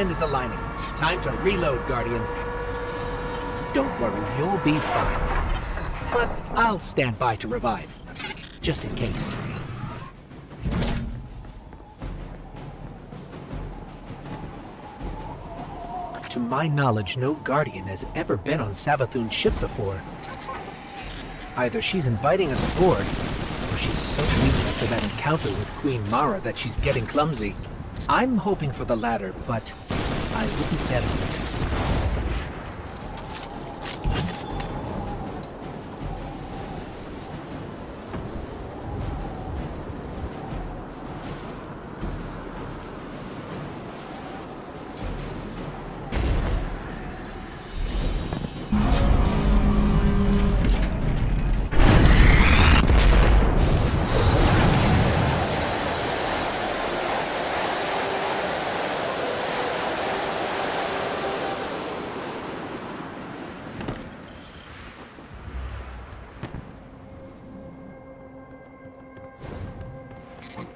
Cannon is aligning. Time to reload, Guardian. Don't worry, you'll be fine. But I'll stand by to revive, just in case. To my knowledge, no Guardian has ever been on Savathun's ship before. Either she's inviting us aboard, or she's so weak after that encounter with Queen Mara that she's getting clumsy. I'm hoping for the latter, but I wouldn't bet on it.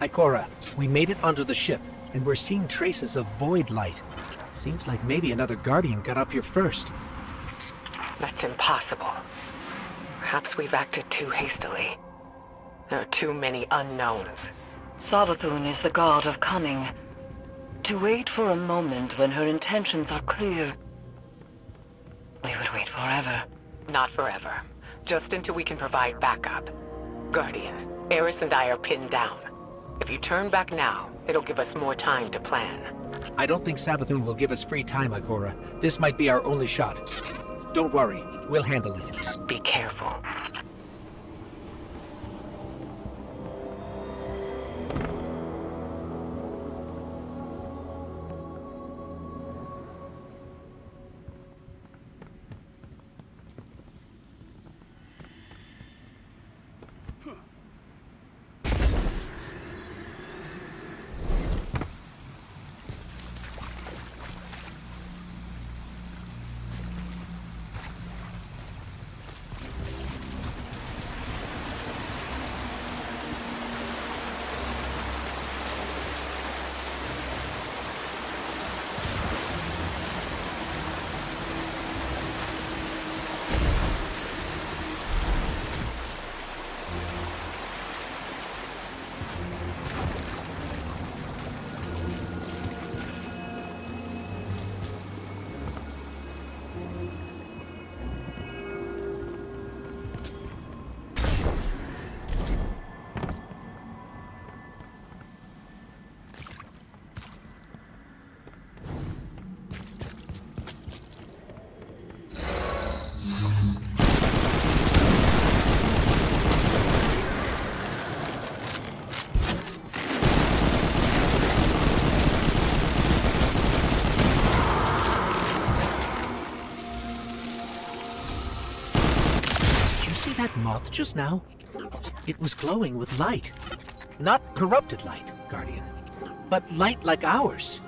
Ikora, we made it onto the ship, and we're seeing traces of void light. Seems like maybe another Guardian got up here first. That's impossible. Perhaps we've acted too hastily. There are too many unknowns. Savathun is the god of cunning. To wait for a moment when her intentions are clear... We would wait forever. Not forever. Just until we can provide backup. Guardian, Eris and I are pinned down. If you turn back now, it'll give us more time to plan. I don't think Savathun will give us free time, Ikora. This might be our only shot. Don't worry, we'll handle it. Be careful. Just now? It was glowing with light. Not corrupted light, Guardian, but light like ours.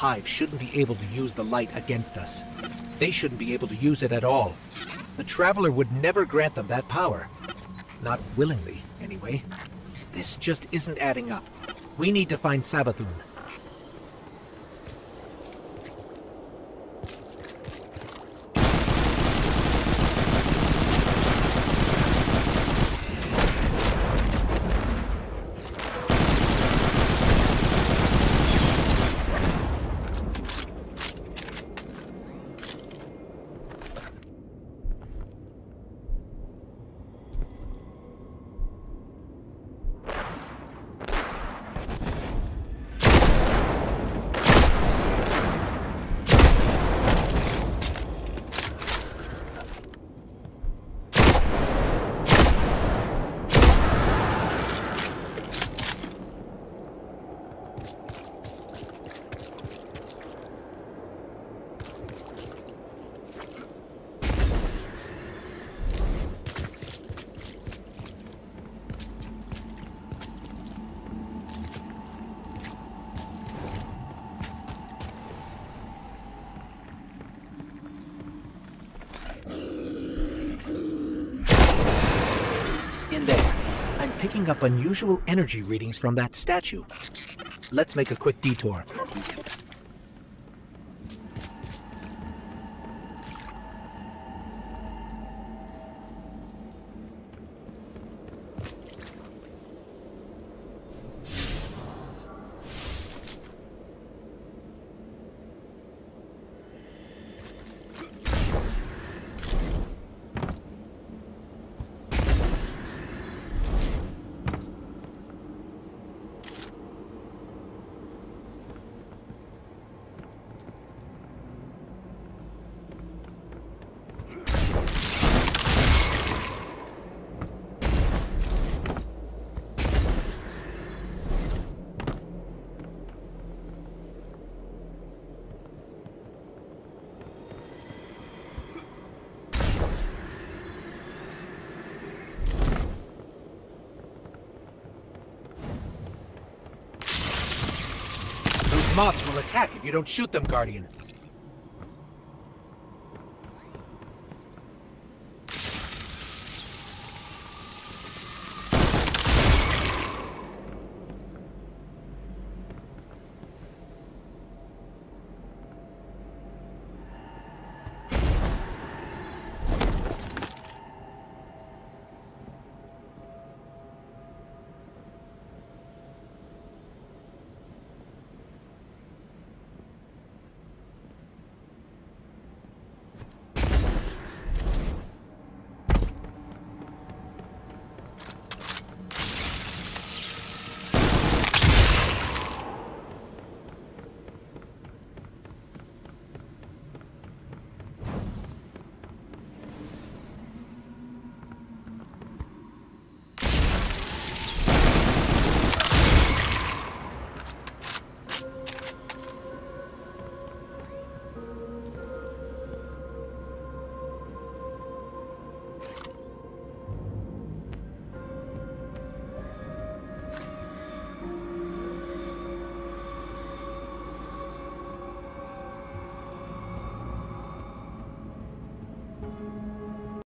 Hive shouldn't be able to use the light against us. They shouldn't be able to use it at all. The Traveler would never grant them that power. Not willingly, anyway. This just isn't adding up. We need to find Savathun. In there. I'm picking up unusual energy readings from that statue. Let's make a quick detour. Mobs will attack if you don't shoot them, Guardian.